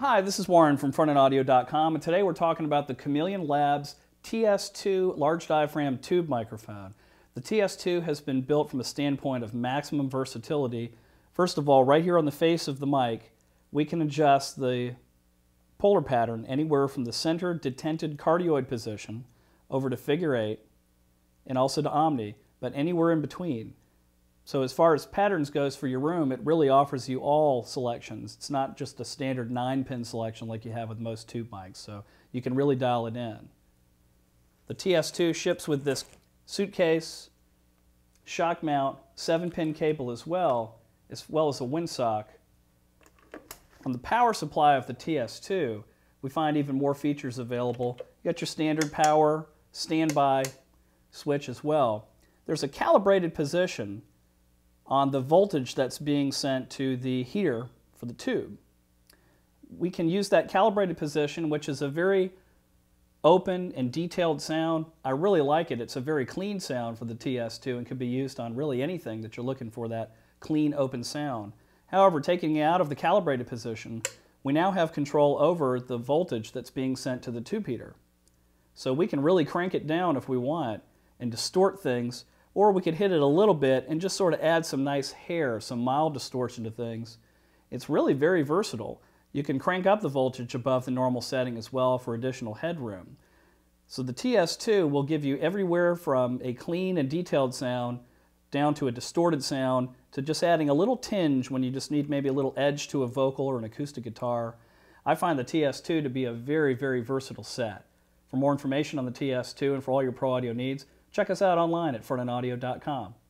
Hi, this is Warren from frontendaudio.com, and today we're talking about the Chameleon Labs TS2 large diaphragm tube microphone. The TS2 has been built from a standpoint of maximum versatility. First of all, right here on the face of the mic, we can adjust the polar pattern anywhere from the center detented cardioid position over to figure eight and also to omni, but anywhere in between. So as far as patterns goes for your room, it really offers you all selections. It's not just a standard nine pin selection like you have with most tube mics, so you can really dial it in. The TS2 ships with this suitcase, shock mount, seven pin cable as well, as well as a windsock. On the power supply of the TS2, we find even more features available. You got your standard power, standby switch as well. There's a calibrated position on the voltage that's being sent to the heater for the tube. We can use that calibrated position, which is a very open and detailed sound. I really like it. It's a very clean sound for the TS2 and can be used on really anything that you're looking for that clean, open sound. However, taking it out of the calibrated position, we now have control over the voltage that's being sent to the tube heater. So we can really crank it down if we want and distort things or we could hit it a little bit and just sort of add some nice hair, some mild distortion to things. It's really very versatile. You can crank up the voltage above the normal setting as well for additional headroom. So the TS2 will give you everywhere from a clean and detailed sound down to a distorted sound to just adding a little tinge when you just need maybe a little edge to a vocal or an acoustic guitar. I find the TS2 to be a very, very versatile set. For more information on the TS2 and for all your pro audio needs, Check us out online at frontendaudio.com. Thanks.